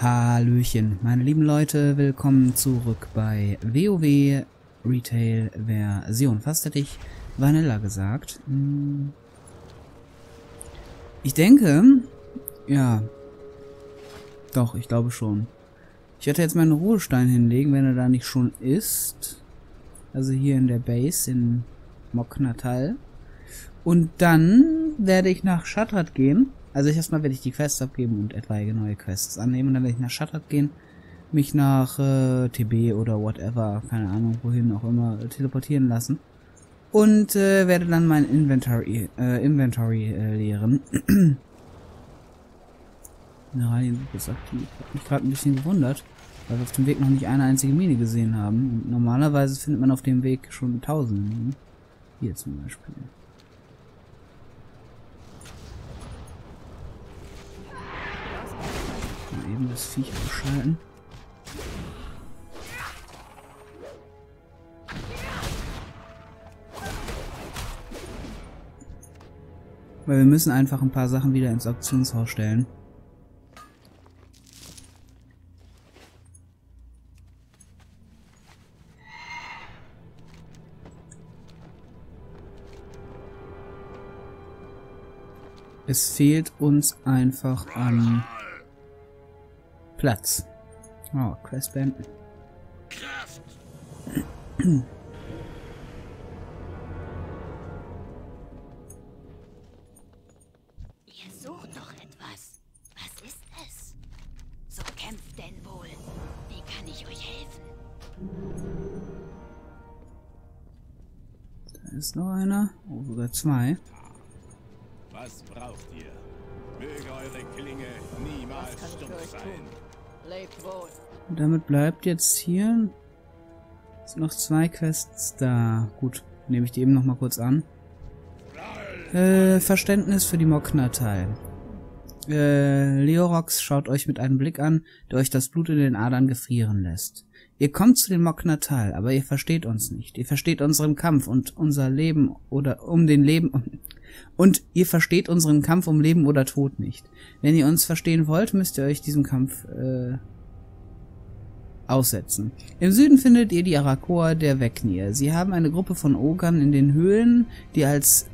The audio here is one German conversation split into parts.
Hallöchen, meine lieben Leute, willkommen zurück bei WoW Retail Version. Fast hätte ich Vanilla gesagt. Hm. Ich denke, ja, doch, ich glaube schon. Ich werde jetzt meinen Ruhestein hinlegen, wenn er da nicht schon ist. Also hier in der Base in Moknatal. Und dann werde ich nach Shatrat gehen also ich erstmal werde ich die Quests abgeben und etwaige neue Quests annehmen. Und dann werde ich nach Shattered gehen, mich nach äh, TB oder whatever, keine Ahnung, wohin auch immer, teleportieren lassen. Und äh, werde dann mein Inventory, äh, Inventory äh, leeren. Mineraliensuche ist aktiv. Hat mich gerade ein bisschen gewundert, weil wir auf dem Weg noch nicht eine einzige Mine gesehen haben. Und normalerweise findet man auf dem Weg schon tausende Minen. Hier zum Beispiel. Eben das Viech ausschalten. Weil wir müssen einfach ein paar Sachen wieder ins Auktionshaus stellen. Es fehlt uns einfach an Platz. Oh, Quest beenden. Kraft. Ihr sucht doch etwas. Was ist es? So kämpft denn wohl. Wie kann ich euch helfen? Da ist noch einer. Oh, sogar zwei. Was braucht ihr? Möge eure Klinge niemals stumpf sein. Und damit bleibt jetzt hier sind noch zwei Quests da. Gut, nehme ich die eben noch mal kurz an. Äh, Verständnis für die Mokna-Teil. Äh, Leorox schaut euch mit einem Blick an, der euch das Blut in den Adern gefrieren lässt. Ihr kommt zu den Moknatal, aber ihr versteht uns nicht. Ihr versteht unseren Kampf und unser Leben oder um den Leben und ihr versteht unseren Kampf um Leben oder Tod nicht. Wenn ihr uns verstehen wollt, müsst ihr euch diesem Kampf äh, aussetzen. Im Süden findet ihr die Arakoa der Wegnier. Sie haben eine Gruppe von Ogern in den Höhlen, die als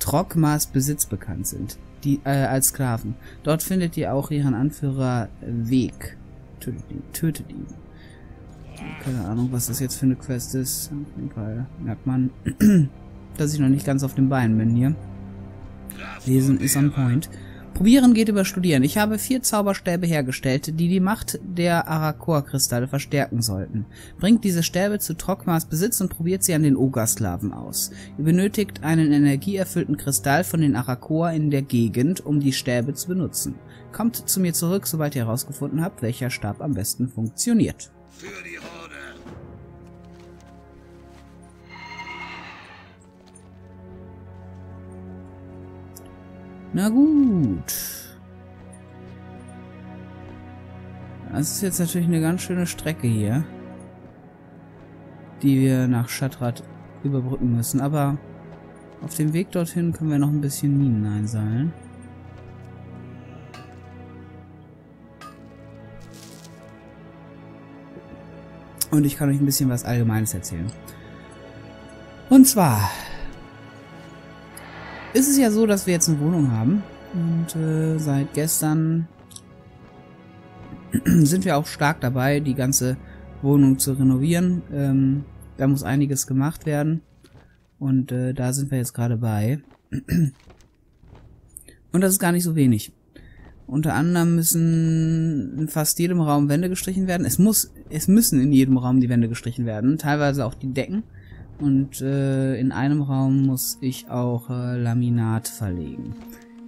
Trogmas Besitz bekannt sind, die äh, als Sklaven. Dort findet ihr auch ihren Anführer Weg. Tötet ihn. Tötet ihn. Keine Ahnung, was das jetzt für eine Quest ist. Auf jeden Fall merkt man, dass ich noch nicht ganz auf den Beinen bin hier. Lesen ist on point. Probieren geht über Studieren. Ich habe vier Zauberstäbe hergestellt, die die Macht der Arakor-Kristalle verstärken sollten. Bringt diese Stäbe zu Trokmas Besitz und probiert sie an den Ogasklaven aus. Ihr benötigt einen energieerfüllten Kristall von den Arakor in der Gegend, um die Stäbe zu benutzen. Kommt zu mir zurück, sobald ihr herausgefunden habt, welcher Stab am besten funktioniert. Für die Na gut. Das ist jetzt natürlich eine ganz schöne Strecke hier, die wir nach Shatrat überbrücken müssen. Aber auf dem Weg dorthin können wir noch ein bisschen Minen einsammeln. Und ich kann euch ein bisschen was Allgemeines erzählen. Und zwar ist es ja so, dass wir jetzt eine Wohnung haben. Und äh, seit gestern sind wir auch stark dabei, die ganze Wohnung zu renovieren. Ähm, da muss einiges gemacht werden. Und äh, da sind wir jetzt gerade bei. Und das ist gar nicht so wenig. Unter anderem müssen in fast jedem Raum Wände gestrichen werden. Es muss, es müssen in jedem Raum die Wände gestrichen werden. Teilweise auch die Decken. Und äh, in einem Raum muss ich auch äh, Laminat verlegen.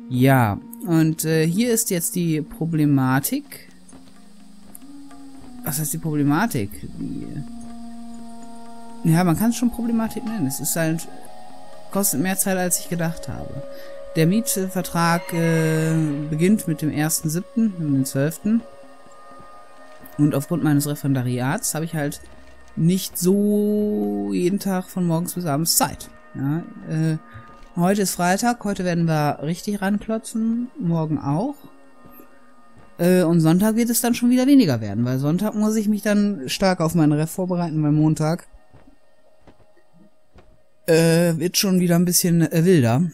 Ja, und äh, hier ist jetzt die Problematik. Was heißt die Problematik? Die, ja, man kann es schon Problematik nennen. Es ist halt kostet mehr Zeit, als ich gedacht habe. Der Mietvertrag äh, beginnt mit dem 1.7., dem 12. Und aufgrund meines Referendariats habe ich halt nicht so jeden Tag von morgens bis abends Zeit. Ja, äh, heute ist Freitag, heute werden wir richtig ranklotzen, morgen auch. Äh, und Sonntag wird es dann schon wieder weniger werden, weil Sonntag muss ich mich dann stark auf meinen Ref vorbereiten, weil Montag äh, wird schon wieder ein bisschen äh, wilder.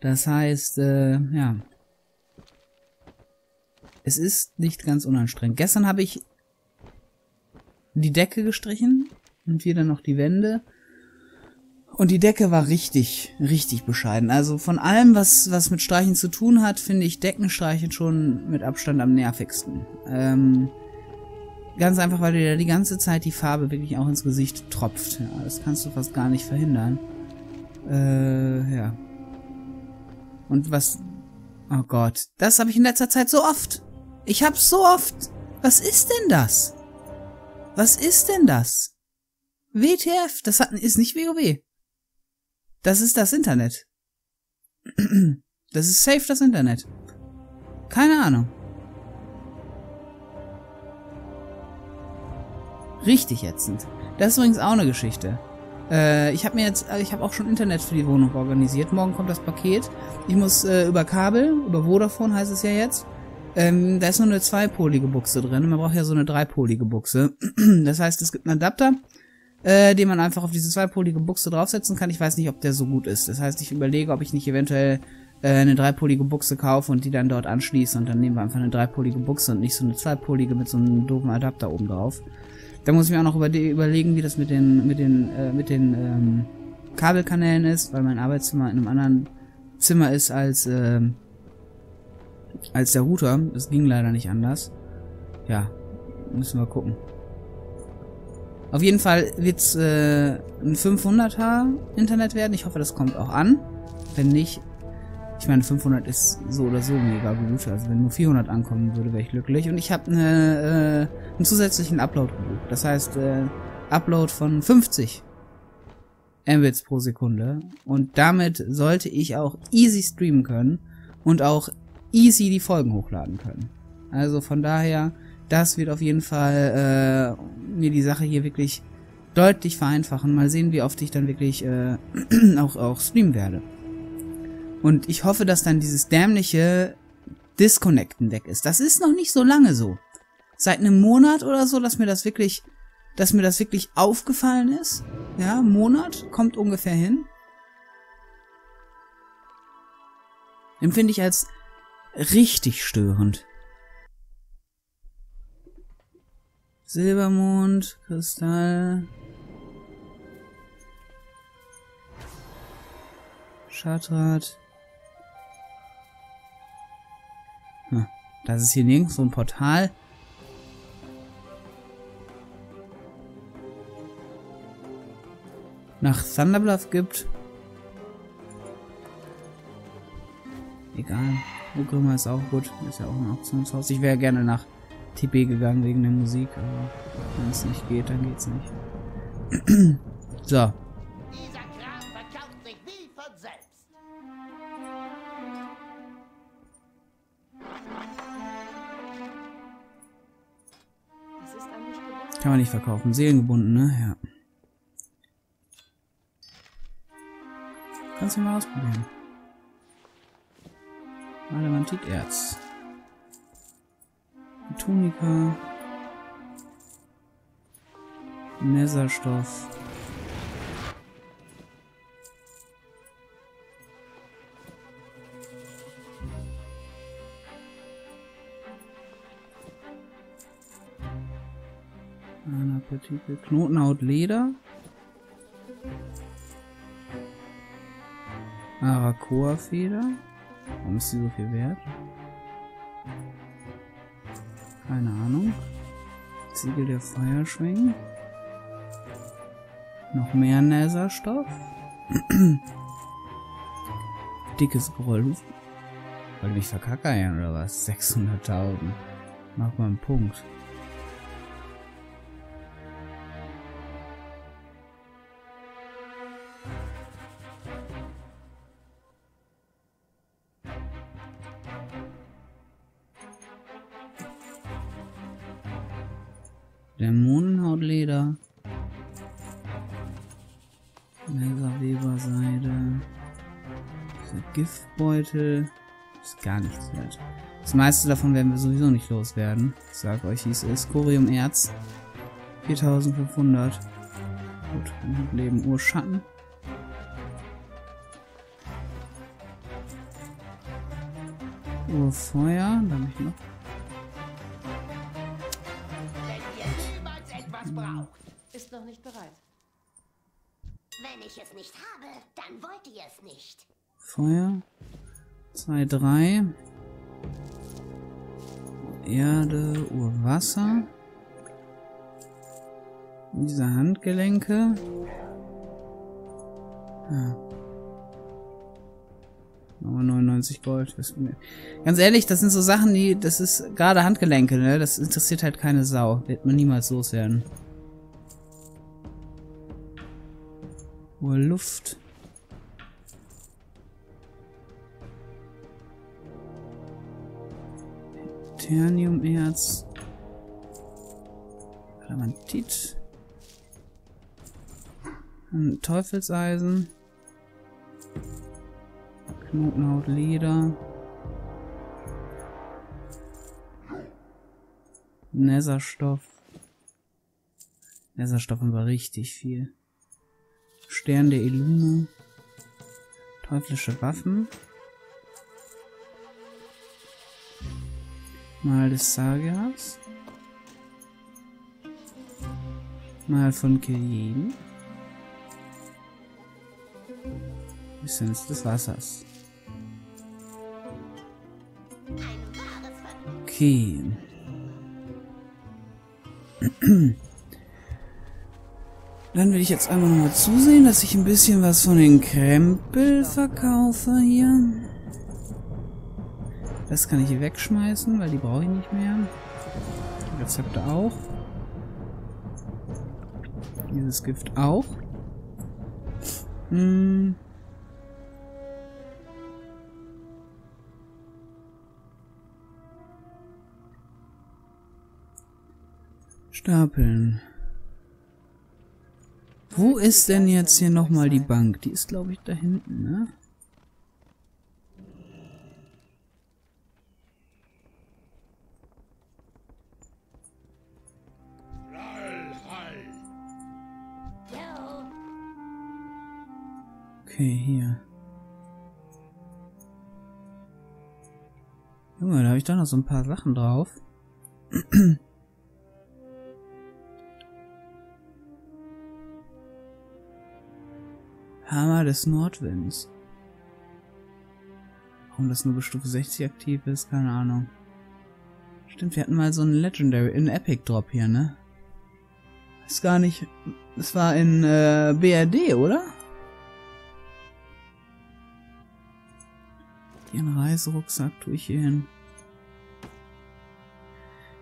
Das heißt, äh, ja. Es ist nicht ganz unanstrengend. Gestern habe ich die Decke gestrichen und wieder noch die Wände. Und die Decke war richtig, richtig bescheiden. Also von allem, was, was mit Streichen zu tun hat, finde ich Deckenstreichen schon mit Abstand am nervigsten. Ähm, ganz einfach, weil dir da die ganze Zeit die Farbe wirklich auch ins Gesicht tropft. Ja, das kannst du fast gar nicht verhindern. Äh, ja. Und was... Oh Gott, das habe ich in letzter Zeit so oft. Ich hab's so oft. Was ist denn das? Was ist denn das? WTF, das hat, ist nicht WoW. Das ist das Internet. Das ist safe das Internet. Keine Ahnung. Richtig ätzend. Das ist übrigens auch eine Geschichte. Äh, ich habe mir jetzt, ich habe auch schon Internet für die Wohnung organisiert. Morgen kommt das Paket. Ich muss äh, über Kabel, über Vodafone heißt es ja jetzt. Ähm, da ist nur eine zweipolige Buchse drin. Man braucht ja so eine dreipolige Buchse. das heißt, es gibt einen Adapter, äh, den man einfach auf diese zweipolige Buchse draufsetzen kann. Ich weiß nicht, ob der so gut ist. Das heißt, ich überlege, ob ich nicht eventuell äh, eine dreipolige Buchse kaufe und die dann dort anschließe und dann nehmen wir einfach eine dreipolige Buchse und nicht so eine zweipolige mit so einem doofen Adapter oben drauf. Da muss ich mir auch noch über überlegen, wie das mit den mit den äh, mit den ähm, Kabelkanälen ist, weil mein Arbeitszimmer in einem anderen Zimmer ist als äh, als der Router. Das ging leider nicht anders. Ja, müssen wir gucken. Auf jeden Fall wird's äh, ein 500er Internet werden. Ich hoffe, das kommt auch an. Wenn nicht, ich meine, 500 ist so oder so mega gut. Also wenn nur 400 ankommen würde, wäre ich glücklich. Und ich habe ne, äh, einen zusätzlichen Upload gebucht. Das heißt, äh, Upload von 50 Mbits pro Sekunde. Und damit sollte ich auch easy streamen können und auch easy die Folgen hochladen können. Also von daher, das wird auf jeden Fall äh, mir die Sache hier wirklich deutlich vereinfachen. Mal sehen, wie oft ich dann wirklich äh, auch, auch streamen werde. Und ich hoffe, dass dann dieses dämliche Disconnecten weg ist. Das ist noch nicht so lange so. Seit einem Monat oder so, dass mir das wirklich, dass mir das wirklich aufgefallen ist. Ja, Monat kommt ungefähr hin. Empfinde ich als richtig störend. Silbermond, Kristall. Schatrat. Hm, das ist hier nirgends so ein Portal. Nach Thunderbluff gibt. Egal. Ogrimma ist auch gut. Ist ja auch ein Auktionshaus. Ich wäre gerne nach TB gegangen wegen der Musik, aber wenn es nicht geht, dann geht's nicht. so. Dieser Kram verkauft sich wie von selbst. Kann man nicht verkaufen. Seelengebunden, ne? Ja. Kannst du mal ausprobieren. Adamantiterz. Tunika. Anapartikel. Knotenhaut Leder. Arakoa Feder. Warum ist sie so viel wert? Keine Ahnung. Siegel der Feuerschwingen. Noch mehr Netherstoff. Dickes Groll. Wollte mich verkackern oder was? 600.000. Mach mal einen Punkt. Dämonenhautleder. Laserweberseide. Giftbeutel. Ist gar nichts wert. Das meiste davon werden wir sowieso nicht loswerden. Ich sag euch, wie es ist. Coriumerz. 4500. Gut, dann leben Urschatten. Urfeuer, dann habe ich noch. Ich es nicht habe, dann wollt ihr es nicht. Feuer. 2, 3. Erde, Urwasser. Diese Handgelenke. Ja. Aber 99 Gold. Ganz ehrlich, das sind so Sachen, die, das ist gerade Handgelenke, ne? Das interessiert halt keine Sau. Wird man niemals loswerden. Urluft. Terniumerz. Adamantit. Ein Teufelseisen. Knotenhaut Leder. Netherstoff. Netherstoff war richtig viel. Stern der Illune. Teuflische Waffen. Mal des Sagas. Mal von Killian. Essenz des Wassers. Okay. Dann will ich jetzt einfach nochmal zusehen, dass ich ein bisschen was von den Krempel verkaufe hier. Das kann ich hier wegschmeißen, weil die brauche ich nicht mehr. Die Rezepte auch. Dieses Gift auch. Hm. Stapeln. Wo ist denn jetzt hier nochmal die Bank? Die ist, glaube ich, da hinten, ne? Okay, hier. Junge, da habe ich doch noch so ein paar Sachen drauf. Hammer des Nordwinds. Warum das nur bis Stufe 60 aktiv ist, keine Ahnung. Stimmt, wir hatten mal so einen Legendary, einen Epic Drop hier, ne? Ist gar nicht. Es war in äh, BRD, oder? Den Reiserucksack tue ich hier hin.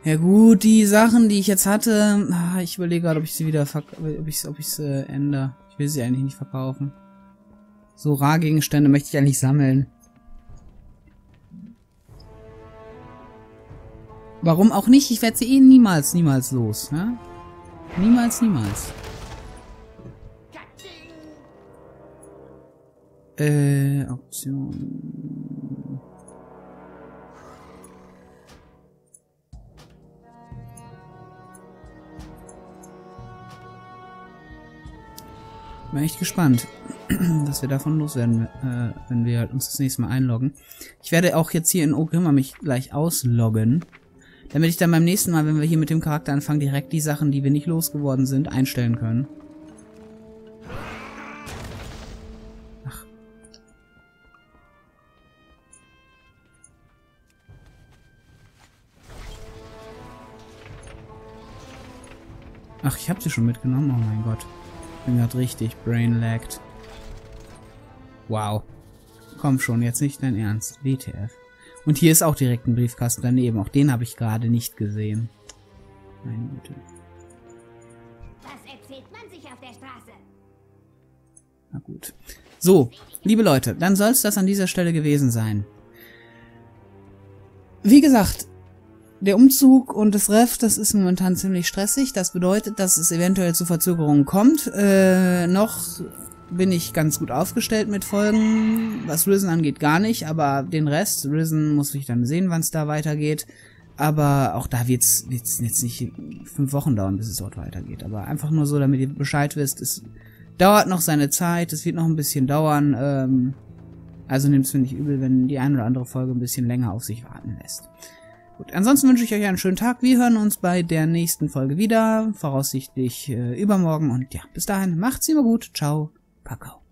Ja gut, die Sachen, die ich jetzt hatte, ah, ich überlege gerade, ob ich sie wieder ob ich ob ich äh, ändere. Ich will sie eigentlich nicht verkaufen. So Rar-Gegenstände möchte ich eigentlich sammeln. Warum auch nicht? Ich werde sie eh niemals, niemals los, ne? Niemals, niemals. Äh, Option. Bin echt gespannt, dass wir davon loswerden, äh, wenn wir halt uns das nächste Mal einloggen. Ich werde auch jetzt hier in Ogrimma mich gleich ausloggen, damit ich dann beim nächsten Mal, wenn wir hier mit dem Charakter anfangen, direkt die Sachen, die wir nicht losgeworden sind, einstellen können. Ach. Ach, ich hab sie schon mitgenommen? Oh mein Gott. Bin grad richtig brain-lagged. Wow. Komm schon, jetzt nicht dein Ernst. WTF. Und hier ist auch direkt ein Briefkasten daneben. Auch den habe ich gerade nicht gesehen. Meine Güte. was erzählt man sich auf der Straße? Na gut. So, liebe Leute, dann soll es das an dieser Stelle gewesen sein. Wie gesagt, der Umzug und das Ref, das ist momentan ziemlich stressig. Das bedeutet, dass es eventuell zu Verzögerungen kommt. Äh, noch bin ich ganz gut aufgestellt mit Folgen. Was Risen angeht, gar nicht, aber den Rest, Risen muss ich dann sehen, wann es da weitergeht. Aber auch da wird's wird's jetzt nicht fünf Wochen dauern, bis es dort weitergeht. Aber einfach nur so, damit ihr Bescheid wisst, es dauert noch seine Zeit, es wird noch ein bisschen dauern. Ähm, also nehmt es mir nicht übel, wenn die eine oder andere Folge ein bisschen länger auf sich warten lässt. Gut, ansonsten wünsche ich euch einen schönen Tag. Wir hören uns bei der nächsten Folge wieder, voraussichtlich äh, übermorgen. Und ja, bis dahin, macht's immer gut. Ciao, Rocco.